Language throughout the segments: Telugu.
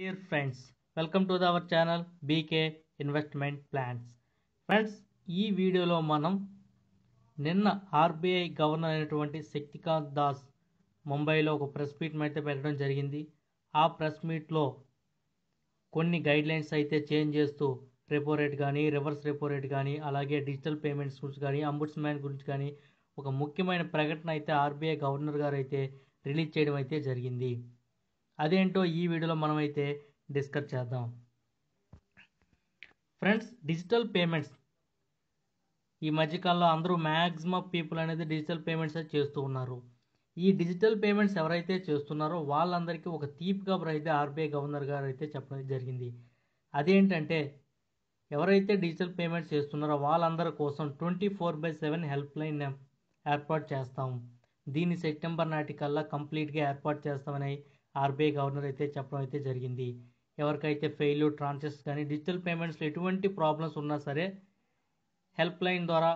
Dear friends welcome to our channel BK investment plans friends ఈ వీడియోలో మనం నిన్న ఆర్బీఐ గవర్నర్ అయినటువంటి శక్తికాంత్ దాస్ ముంబైలో ఒక ప్రెస్ మీట్ అయితే పెట్టడం జరిగింది. ఆ ప్రెస్ మీట్లో కొన్ని గైడ్ లైన్స్ అయితే చేంజ్ చేస్తూ రెపో రేట్ కానీ రివర్స్ రెపో రేట్ కానీ అలాగే డిజిటల్ పేమెంట్స్ గురించి కానీ అంబుడ్స్మ్యాన్ గురించి కానీ ఒక ముఖ్యమైన ప్రకటన అయితే ఆర్బీఐ గవర్నర్ గారు అయితే రిలీజ్ చేయడం అయితే జరిగింది. అదేంటో ఈ వీడియోలో మనమైతే డిస్కస్ చేద్దాం. ఫ్రెండ్స్ డిజిటల్ పేమెంట్స్ ఈ మధ్యకాలంలో అందరూ మ్యాక్సిమం పీపుల్ అనేది డిజిటల్ పేమెంట్స్ చేస్తూ ఉన్నారు. ఈ డిజిటల్ పేమెంట్స్ ఎవరైతే చేస్తున్నారో వాళ్ళందరికీ ఒక తీపి కబురు అయితే ఆర్బీఐ గవర్నర్ గారు అయితే చెప్పడం జరిగింది. అదేంటంటే ఎవరైతే డిజిటల్ పేమెంట్స్ చేస్తున్నారో వాళ్ళందరి కోసం twenty four by seven helpline ఏర్పాటు చేస్తాం. దీన్ని సెప్టెంబర్ నాటికల్లా కంప్లీట్గా ఏర్పాటు చేస్తామని ఆర్బీఐ గవర్నర్ అయితే చెప్పడం అయితే జరిగింది. ఎవరికైతే ఫెయిల్ ట్రాన్సెస్ కానీ డిజిటల్ పేమెంట్స్లో ఎటువంటి ప్రాబ్లమ్స్ ఉన్నా సరే హెల్ప్ లైన్ ద్వారా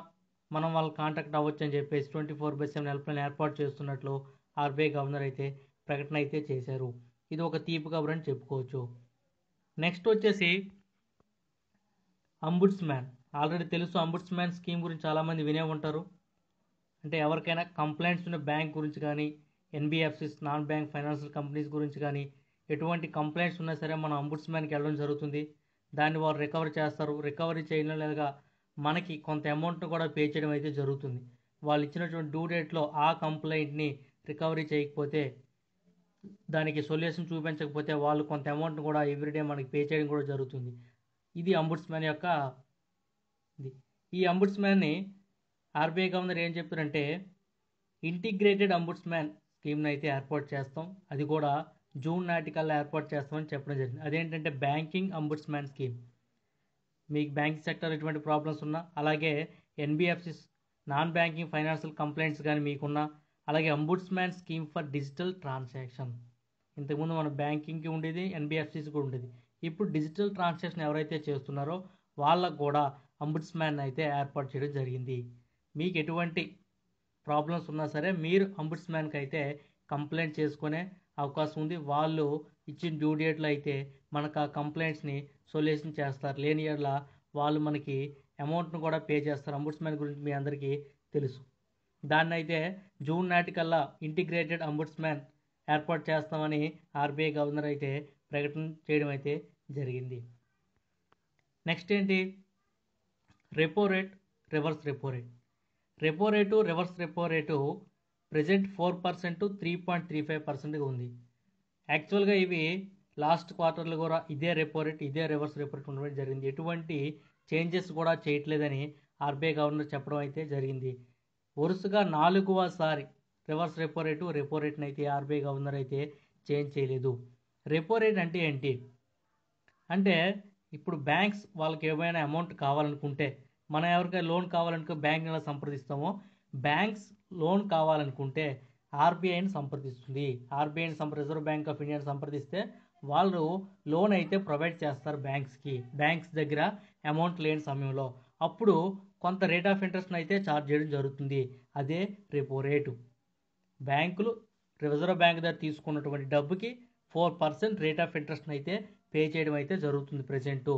మనం వాళ్ళు కాంటాక్ట్ అవ్వచ్చు అని చెప్పేసి twenty four by seven helpline ఏర్పాటు చేస్తున్నట్లు ఆర్బీఐ గవర్నర్ అయితే ప్రకటన అయితే చేశారు. ఇది ఒక తీపి కబురు అని చెప్పుకోవచ్చు. నెక్స్ట్ వచ్చేసి అంబుడ్స్మ్యాన్ ఆల్రెడీ తెలుసు అంబుడ్స్మ్యాన్ స్కీమ్ గురించి చాలామంది వినే ఉంటారు. అంటే ఎవరికైనా కంప్లైంట్స్ ఉన్న బ్యాంక్ గురించి కానీ NBFCs non bank financial companies గురించి కానీ ఎటువంటి కంప్లైంట్స్ ఉన్నా సరే మనం అంబుడ్స్మెన్కి వెళ్ళడం జరుగుతుంది. దాన్ని వారు రికవర్ చేస్తారు. రికవరీ చేయడం లేదా మనకి కొంత అమౌంట్ను కూడా పే చేయడం అయితే జరుగుతుంది. వాళ్ళు ఇచ్చినటువంటి డ్యూ డేట్లో ఆ కంప్లైంట్ని రికవరీ చేయకపోతే దానికి సొల్యూషన్ చూపించకపోతే వాళ్ళు కొంత అమౌంట్ కూడా ఎవ్రీడే మనకి పే చేయడం కూడా జరుగుతుంది. ఇది అంబుడ్స్మెన్ యొక్క ఇది. ఈ అంబుడ్స్మెన్ని ఆర్బీఐ గవర్నర్ ఏం చెప్పారంటే ఇంటిగ్రేటెడ్ అంబుడ్స్మెన్ స్కీమ్ని అయితే ఏర్పాటు చేస్తాం. అది కూడా జూన్ నాటికల్లా ఏర్పాటు చేస్తామని చెప్పడం జరిగింది. అదేంటంటే బ్యాంకింగ్ అంబుడ్స్మ్యాన్ స్కీమ్. మీకు బ్యాంకింగ్ సెక్టర్ ఎటువంటి ప్రాబ్లమ్స్ ఉన్నా అలాగే NBFCs non banking financial complaints కానీ మీకున్నా అలాగే ombudsman scheme for digital transaction. ఇంతకుముందు మన బ్యాంకింగ్కి ఉండేది ఎన్బిఎఫ్సిస్కి ఉండేది. ఇప్పుడు డిజిటల్ ట్రాన్సాక్షన్ ఎవరైతే చేస్తున్నారో వాళ్ళకు కూడా అంబుడ్స్మ్యాన్ అయితే ఏర్పాటు చేయడం జరిగింది. మీకు ఎటువంటి ప్రాబ్లమ్స్ ఉన్నా సరే మీరు అంబుడ్స్మ్యాన్కి అయితే కంప్లైంట్ చేసుకునే అవకాశం ఉంది. వాళ్ళు ఇచ్చిన డ్యూ డేట్లో అయితే మనకు ఆ కంప్లైంట్స్ని సొల్యూషన్ చేస్తారు. లేని ఎడల వాళ్ళు మనకి అమౌంట్ను కూడా పే చేస్తారు. అంబుడ్స్మ్యాన్ గురించి మీ అందరికీ తెలుసు. దాన్ని అయితే జూన్ నాటికల్లా ఇంటిగ్రేటెడ్ అంబుడ్స్మ్యాన్ ఏర్పాటు చేస్తామని ఆర్బీఐ గవర్నర్ అయితే ప్రకటన చేయడం అయితే జరిగింది. నెక్స్ట్ ఏంటి? Repo rate reverse repo rate. Repo rate reverse repo rate present four percent three point three five పర్సెంట్గా ఉంది. యాక్చువల్గా ఇవి లాస్ట్ క్వార్టర్లో కూడా ఇదే రెపో రేట్ ఇదే రివర్స్ రెపో రేట్ ఉండడం జరిగింది. ఎటువంటి చేంజెస్ కూడా చేయట్లేదని ఆర్బీఐ గవర్నర్ చెప్పడం అయితే జరిగింది. వరుసగా నాలుగవసారి రివర్స్ రెపో రేటు రెపో రేట్ని అయితే ఆర్బీఐ గవర్నర్ అయితే చేంజ్ చేయలేదు. రెపో రేట్ అంటే ఏంటి? అంటే ఇప్పుడు బ్యాంక్స్ వాళ్ళకి ఏమైనా అమౌంట్ కావాలనుకుంటే మనం ఎవరికైనా లోన్ కావాలనుకో బ్యాంక్ ఎలా సంప్రదిస్తామో బ్యాంక్స్ లోన్ కావాలనుకుంటే ఆర్బీఐని సంప్రదిస్తుంది. ఆర్బీఐని సంప్ర రిజర్వ్ బ్యాంక్ ఆఫ్ ఇండియాని సంప్రదిస్తే వాళ్ళు లోన్ అయితే ప్రొవైడ్ చేస్తారు బ్యాంక్స్కి బ్యాంక్స్ దగ్గర అమౌంట్ లేని సమయంలో. అప్పుడు కొంత రేట్ ఆఫ్ ఇంట్రెస్ట్ని అయితే ఛార్జ్ చేయడం జరుగుతుంది. అదే రేపో రేటు. బ్యాంకులు రిజర్వ్ బ్యాంక్ దగ్గర తీసుకున్నటువంటి డబ్బుకి ఫోర్ పర్సెంట్ రేట్ ఆఫ్ ఇంట్రెస్ట్ని అయితే పే చేయడం అయితే జరుగుతుంది ప్రజెంట్.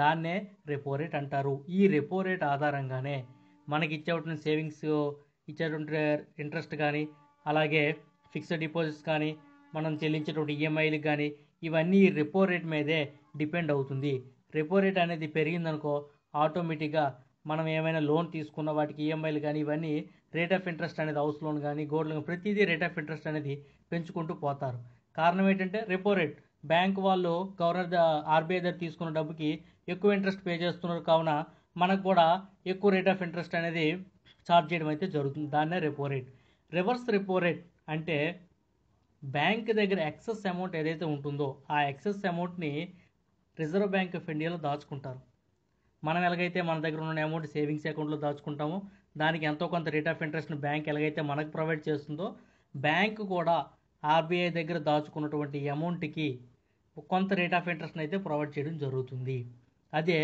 దాన్నే రెపో రేట్ అంటారు. ఈ రెపో రేట్ ఆధారంగానే మనకి ఇచ్చేటువంటి సేవింగ్స్ ఇచ్చేటువంటి ఇంట్రెస్ట్ కానీ అలాగే ఫిక్స్డ్ డిపాజిట్స్ కానీ మనం చెల్లించేటువంటి ఈఎంఐలు కానీ ఇవన్నీ రెపో రేట్ మీదే డిపెండ్ అవుతుంది. రెపో రేట్ అనేది పెరిగిందనుకో ఆటోమేటిక్గా మనం ఏమైనా లోన్ తీసుకున్న వాటికి ఈఎంఐలు కానీ ఇవన్నీ రేట్ ఆఫ్ ఇంట్రెస్ట్ అనేది హౌస్ లోన్ కానీ గోల్డ్ లోన్ ప్రతిదీ రేట్ ఆఫ్ ఇంట్రెస్ట్ అనేది పెంచుకుంటూ పోతారు. కారణం ఏంటంటే రెపో రేట్ బ్యాంక్ వాళ్ళు గవర్నర్ ఆర్బీఐ దగ్గర తీసుకున్న డబ్బుకి ఎక్కువ ఇంట్రెస్ట్ పే చేస్తున్నారు. కావున మనకు కూడా ఎక్కువ రేట్ ఆఫ్ ఇంట్రెస్ట్ అనేది ఛార్జ్ చేయడం అయితే జరుగుతుంది. దాన్నే repo rate reverse repo rate అంటే బ్యాంక్ దగ్గర ఎక్సెస్ అమౌంట్ ఏదైతే ఉంటుందో ఆ ఎక్సెస్ అమౌంట్ని రిజర్వ్ బ్యాంక్ ఆఫ్ ఇండియాలో దాచుకుంటారు. మనం ఎలాగైతే మన దగ్గర ఉన్న అమౌంట్ సేవింగ్స్ అకౌంట్లో దాచుకుంటామో దానికి ఎంతో కొంత రేట్ ఆఫ్ ఇంట్రెస్ట్ని బ్యాంక్ ఎలాగైతే మనకు ప్రొవైడ్ చేస్తుందో బ్యాంక్ కూడా ఆర్బీఐ దగ్గర దాచుకున్నటువంటి అమౌంట్కి కొంత రేట్ ఆఫ్ ఇంట్రెస్ట్ని అయితే ప్రొవైడ్ చేయడం జరుగుతుంది. అదే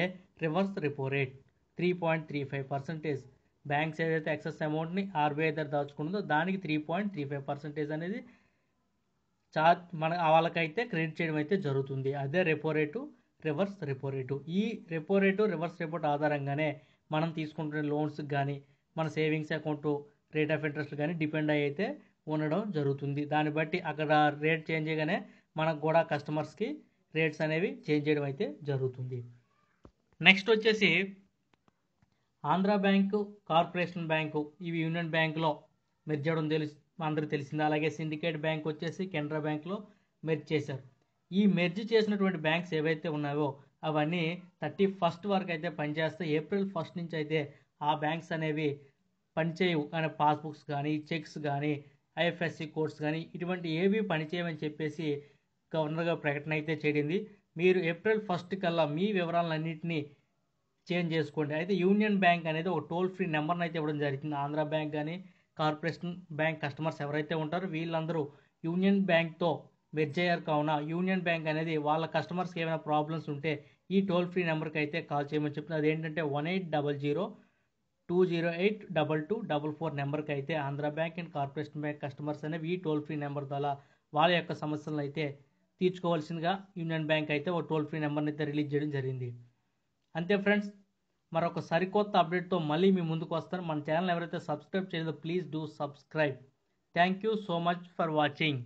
reverse repo rate three point three five percentage banks ఏదైతే ఎక్సెస్ అమౌంట్ని ఆర్బీఐ దగ్గర దాచుకుంటుందో దానికి three point three five percentage అనేది చార్జ్ మన వాళ్ళకైతే క్రెడిట్ చేయడం అయితే జరుగుతుంది. అదే repo rate reverse repo rate ఈ రెపో రేటు రివర్స్ రెపోర్ట్ ఆధారంగానే మనం తీసుకుంటున్న లోన్స్ కానీ మన savings account rate of interest కానీ డిపెండ్ అయ్యి అయితే ఉండడం జరుగుతుంది. దాన్ని బట్టి అక్కడ రేట్ చేంజ్ చేయగానే మనకు కూడా కస్టమర్స్కి రేట్స్ అనేవి చేంజ్ చేయడం అయితే జరుగుతుంది. నెక్స్ట్ వచ్చేసి ఆంధ్ర బ్యాంకు కార్పొరేషన్ బ్యాంకు ఇవి యూనియన్ బ్యాంకులో మెర్జ్ చేయడం తెలుసు అందరికీ తెలిసింది. అలాగే సిండికేట్ బ్యాంక్ వచ్చేసి కెనరా బ్యాంక్లో మెర్జ్ చేశారు. ఈ మెర్జ్ చేసినటువంటి బ్యాంక్స్ ఏవైతే ఉన్నాయో అవన్నీ థర్టీ ఫస్ట్ వరకు అయితే పనిచేస్తే ఏప్రిల్ ఫస్ట్ నుంచి అయితే ఆ బ్యాంక్స్ అనేవి పనిచేయవు. కానీ పాస్బుక్స్ కానీ చెక్స్ కానీ ఐఎఫ్ఎస్సి కోడ్స్ కానీ ఇటువంటి ఏవి పనిచేయమని చెప్పేసి గవర్నర్గా ప్రకటన అయితే చేరింది. మీరు ఏప్రిల్ ఫస్ట్ కల్లా మీ వివరాలన్నింటినీ చేంజ్ చేసుకోండి. అయితే యూనియన్ బ్యాంక్ అనేది ఒక టోల్ ఫ్రీ నెంబర్ని అయితే ఇవ్వడం జరిగింది. ఆంధ్ర బ్యాంక్ కానీ కార్పొరేషన్ బ్యాంక్ కస్టమర్స్ ఎవరైతే ఉంటారో వీళ్ళందరూ యూనియన్ బ్యాంక్తో మెర్జ్ అయ్యారు. కావున యూనియన్ బ్యాంక్ అనేది వాళ్ళ కస్టమర్స్కి ఏమైనా ప్రాబ్లమ్స్ ఉంటే ఈ టోల్ ఫ్రీ నెంబర్కి అయితే కాల్ చేయమని చెప్తుంది అదేంటంటే one eight double zero two zero eight double two double four నెంబర్కి అయితే Andhra bank and corporation bank customers అనేవి ఈ టోల్ ఫ్రీ నెంబర్ ద్వారా వాళ్ళ యొక్క సమస్యలను అయితే తీర్చుకోవాల్సిందిగా యూనియన్ బ్యాంక్ అయితే ఒక టోల్ ఫ్రీ నెంబర్ని అయితే రిలీజ్ చేయడం జరిగింది. అంతే ఫ్రెండ్స్ మరొక సరికొత్త అప్డేట్తో మళ్ళీ మీ ముందుకు వస్తారు మన ఛానల్ ఎవరైతే సబ్స్క్రైబ్ చేయలేదో please do subscribe. Thank you so much for watching.